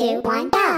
two, one, go!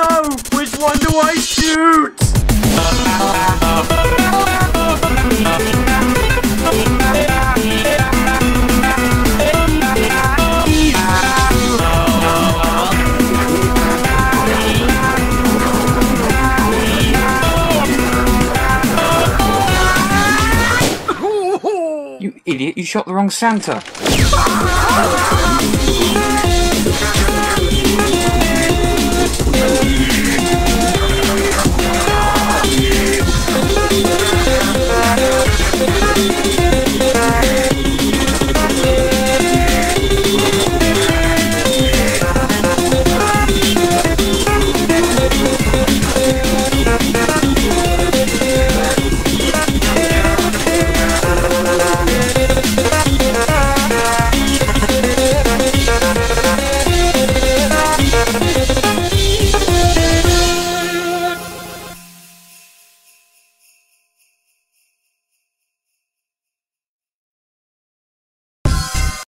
No! Which one do I shoot? You idiot, you shot the wrong Santa.